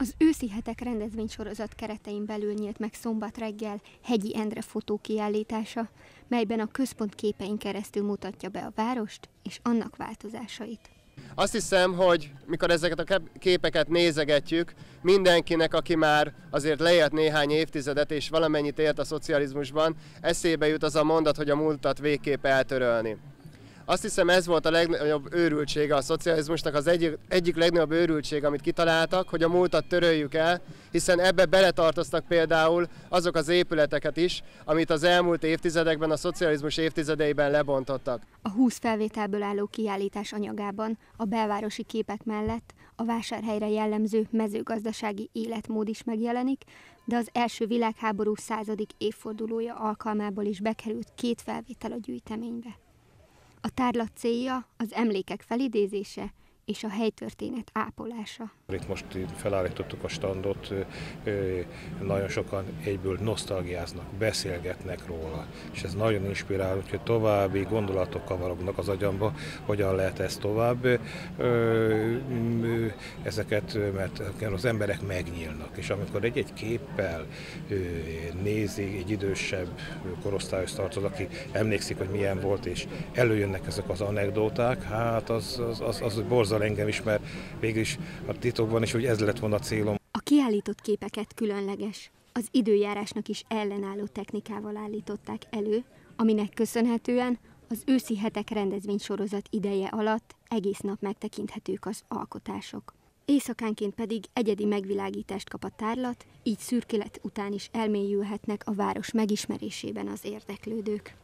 Az őszi hetek rendezvénysorozat keretein belül nyílt meg szombat reggel Hegyi Endre fotókiállítása, melyben a központ képein keresztül mutatja be a várost és annak változásait. Azt hiszem, hogy mikor ezeket a képeket nézegetjük, mindenkinek, aki már azért leélt néhány évtizedet és valamennyit élt a szocializmusban, eszébe jut az a mondat, hogy a múltat végképp eltörölni. Azt hiszem ez volt a legnagyobb őrültsége a szocializmusnak, az egyik, egyik legnagyobb őrültség, amit kitaláltak, hogy a múltat töröljük el, hiszen ebbe beletartoztak például azok az épületeket is, amit az elmúlt évtizedekben, a szocializmus évtizedeiben lebontottak. A 20 felvételből álló kiállítás anyagában a belvárosi képek mellett a vásárhelyre jellemző mezőgazdasági életmód is megjelenik, de az első világháború századik évfordulója alkalmából is bekerült két felvétel a gyűjteménybe. A tárlat célja az emlékek felidézése és a helytörténet ápolása. Itt most felállítottuk a standot, nagyon sokan egyből nosztalgiáznak, beszélgetnek róla, és ez nagyon inspirál, hogy további gondolatok kavarognak az agyamba, hogyan lehet ezt tovább, ezeket, mert az emberek megnyílnak, és amikor egy-egy képpel nézi egy idősebb korosztályos tartoz, aki emlékszik, hogy milyen volt, és előjönnek ezek az anekdóták, hát az, az, az, az borzal engem is, mert végülis a titokban is, hogy ez lett volna a célom. A kiállított képeket különleges, az időjárásnak is ellenálló technikával állították elő, aminek köszönhetően az őszi hetek rendezvénysorozat ideje alatt egész nap megtekinthetők az alkotások. Éjszakánként pedig egyedi megvilágítást kap a tárlat, így szürkélet után is elmélyülhetnek a város megismerésében az érdeklődők.